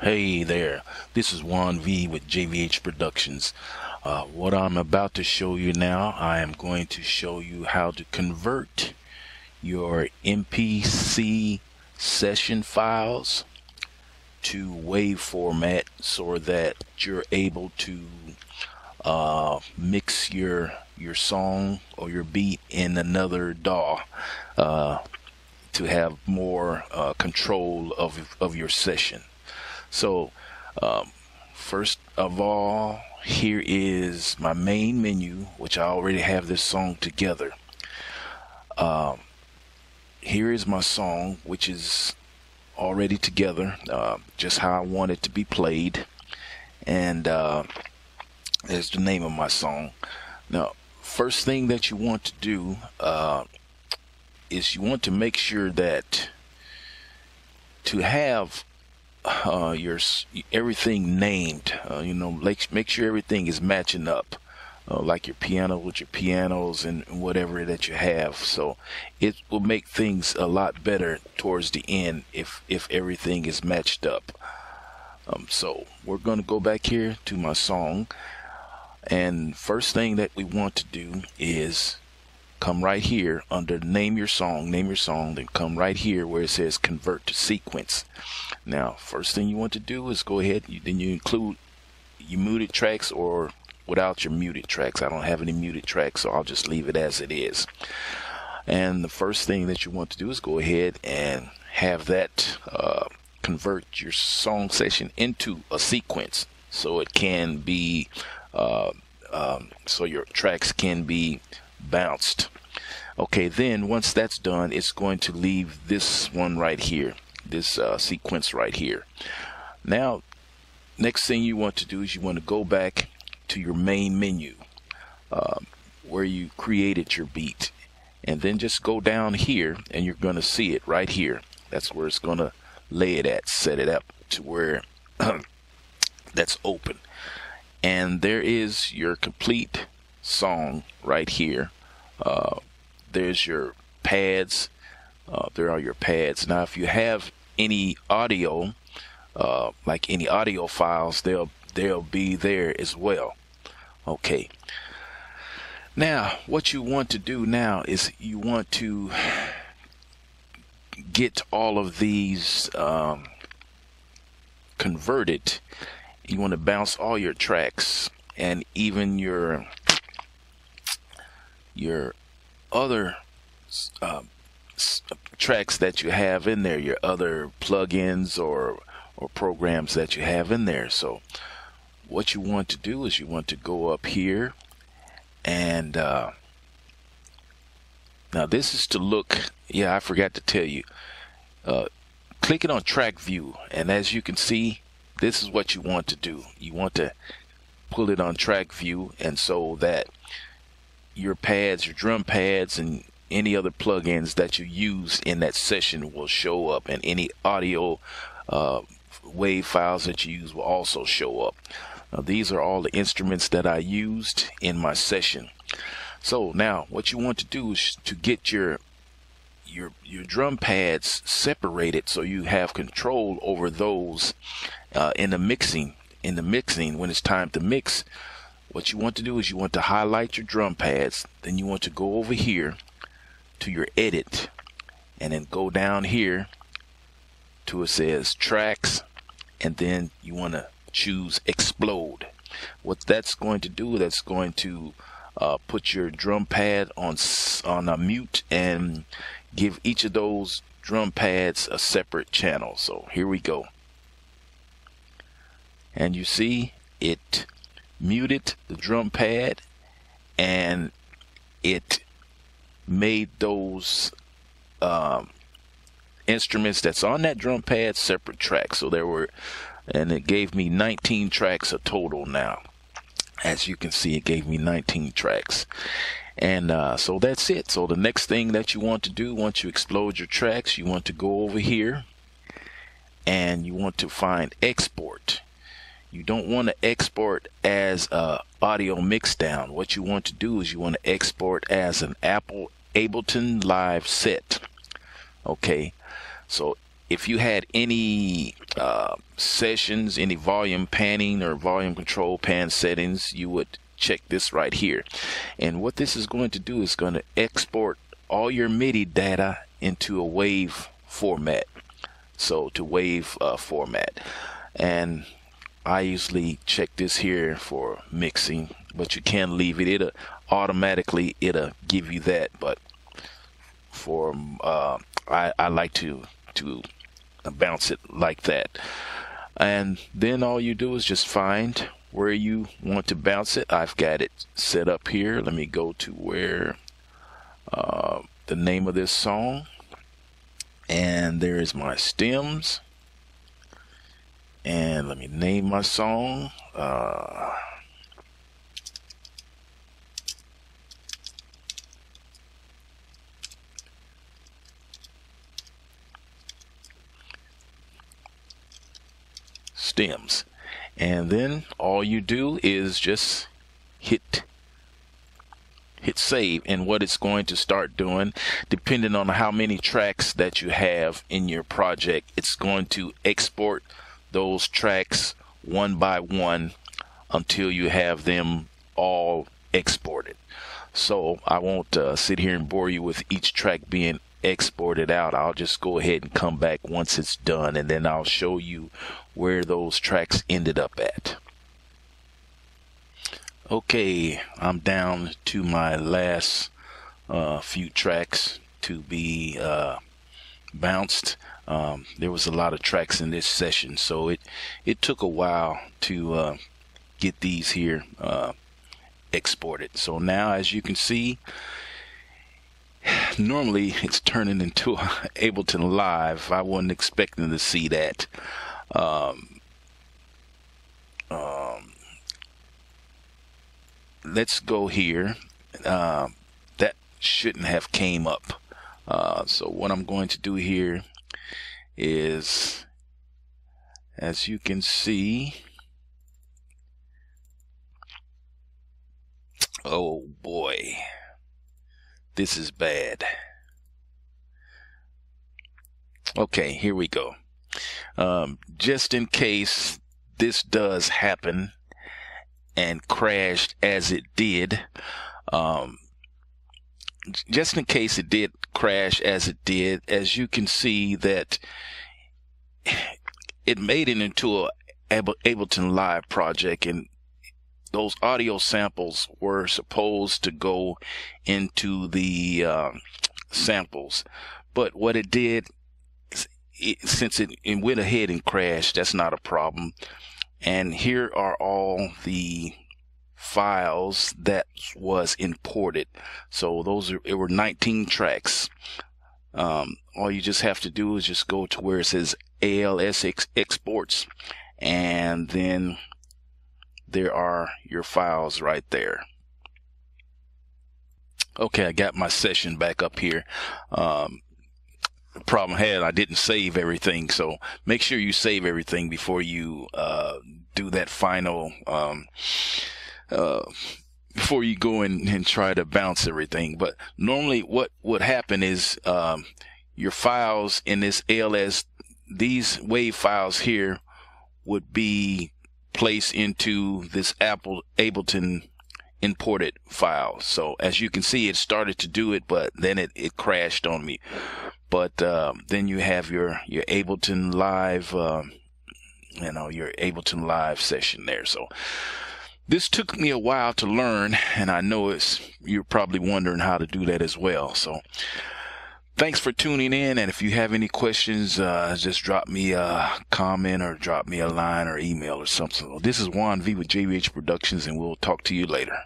Hey there, this is Juan V with JVH Productions. Uh, what I'm about to show you now, I am going to show you how to convert your MPC session files to WAV format so that you're able to uh, mix your your song or your beat in another DAW uh, to have more uh, control of of your session. So, um, first of all, here is my main menu, which I already have this song together. Um, here is my song, which is already together, uh, just how I want it to be played. And uh, there's the name of my song. Now, first thing that you want to do uh, is you want to make sure that to have uh, your everything named. Uh, you know, make make sure everything is matching up, uh, like your piano with your pianos and whatever that you have. So it will make things a lot better towards the end if if everything is matched up. Um, so we're going to go back here to my song, and first thing that we want to do is come right here under name your song, name your song, then come right here where it says convert to sequence. Now, first thing you want to do is go ahead, you, then you include your muted tracks or without your muted tracks. I don't have any muted tracks, so I'll just leave it as it is. And the first thing that you want to do is go ahead and have that uh, convert your song session into a sequence so it can be uh, um, so your tracks can be bounced okay then once that's done it's going to leave this one right here this uh, sequence right here. Now next thing you want to do is you want to go back to your main menu uh, where you created your beat. And then just go down here and you're going to see it right here. That's where it's going to lay it at set it up to where that's open. And there is your complete song right here uh, there's your pads. Uh, there are your pads. Now, if you have any audio, uh, like any audio files, they'll they'll be there as well. Okay. Now, what you want to do now is you want to get all of these um, converted. You want to bounce all your tracks and even your your other uh, tracks that you have in there, your other plugins or or programs that you have in there. So what you want to do is you want to go up here and uh, now this is to look yeah I forgot to tell you uh, click it on track view and as you can see this is what you want to do you want to pull it on track view and so that your pads, your drum pads, and any other plugins that you use in that session will show up, and any audio uh, wave files that you use will also show up. These are all the instruments that I used in my session. So now, what you want to do is to get your your your drum pads separated so you have control over those uh, in the mixing. In the mixing, when it's time to mix, what you want to do is you want to highlight your drum pads then you want to go over here to your edit and then go down here to it says tracks and then you want to choose explode. What that's going to do that's going to uh, put your drum pad on on a mute and give each of those drum pads a separate channel. So here we go. And you see it muted the drum pad and it made those um, instruments that's on that drum pad separate tracks. So there were, and it gave me 19 tracks a total now. As you can see, it gave me 19 tracks. And uh, so that's it. So the next thing that you want to do once you explode your tracks, you want to go over here and you want to find export you don't want to export as a audio mixdown. What you want to do is you want to export as an Apple Ableton Live set. Okay, so if you had any uh, sessions, any volume panning or volume control pan settings, you would check this right here. And what this is going to do is going to export all your MIDI data into a wave format. So to wave uh, format. And I usually check this here for mixing, but you can leave it. It'll automatically it'll give you that, but for uh, I, I like to to bounce it like that. And then all you do is just find where you want to bounce it. I've got it set up here. Let me go to where uh, the name of this song. And there is my stems. And let me name my song. Uh, stems. And then all you do is just hit hit save and what it's going to start doing depending on how many tracks that you have in your project it's going to export those tracks one by one until you have them all exported so I won't uh, sit here and bore you with each track being exported out. I'll just go ahead and come back once it's done and then I'll show you where those tracks ended up at. Okay, I'm down to my last uh, few tracks to be uh, bounced. Um, there was a lot of tracks in this session, so it it took a while to uh, get these here uh, exported. So now, as you can see, normally it's turning into Ableton Live. I wasn't expecting to see that. Um, um, let's go here. Uh, that shouldn't have came up. Uh, so what I'm going to do here is, as you can see, oh boy this is bad. Okay, here we go. Um, just in case this does happen and crashed as it did, um, just in case it did crash as it did, as you can see that it made it into a Ableton Live project and those audio samples were supposed to go into the uh, samples, but what it did, it, since it, it went ahead and crashed, that's not a problem. And here are all the files that was imported. So those are, it were 19 tracks. Um, all you just have to do is just go to where it says ALS exports and then there are your files right there. Okay, I got my session back up here. Um, problem had, I didn't save everything. So make sure you save everything before you uh, do that final, um, uh, before you go in and try to bounce everything. But normally what would happen is um, your files in this ALS, these wave files here would be place into this Apple Ableton imported file. So as you can see, it started to do it, but then it, it crashed on me. But uh, then you have your your Ableton Live, uh, you know, your Ableton Live session there. So this took me a while to learn, and I know it's you're probably wondering how to do that as well. So thanks for tuning in. And if you have any questions, uh, just drop me a comment or drop me a line or email or something. This is Juan V with JVH Productions, and we'll talk to you later.